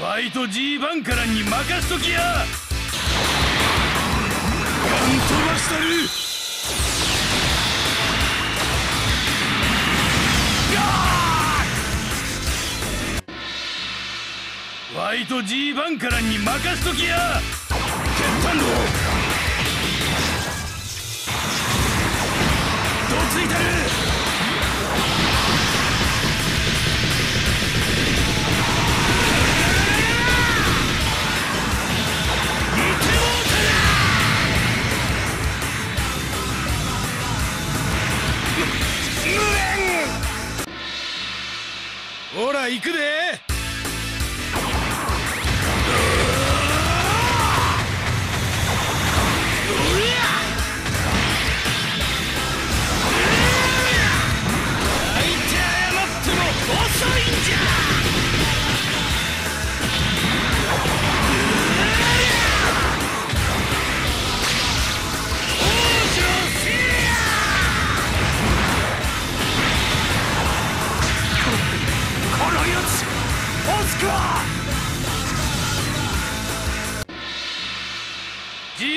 ファイト G バンカランに任しときや。ガン飛ばしたる。ファイト G バンカランに任しときや。決断道ほら行くで。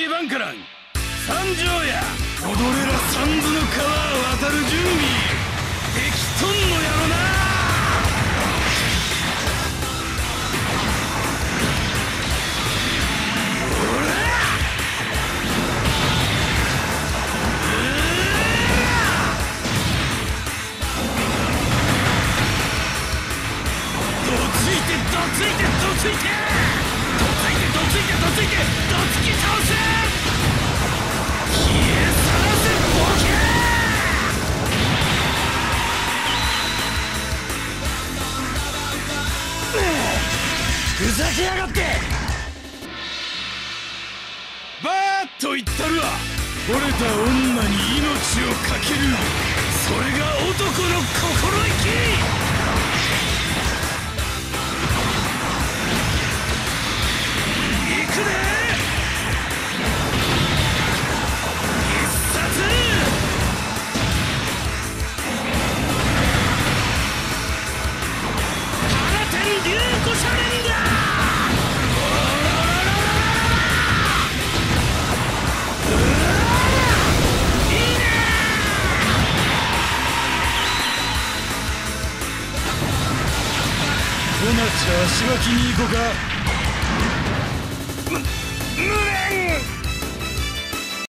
バンカラン参上や踊れら三途の川渡る準備いてどついてどついてついてどついてどつき倒せ消え去らせボケ。ふざけやがって。バーッと言ったるわ。惚れた女に命をかける。それが男の心意気。足は気に行こうか。無無念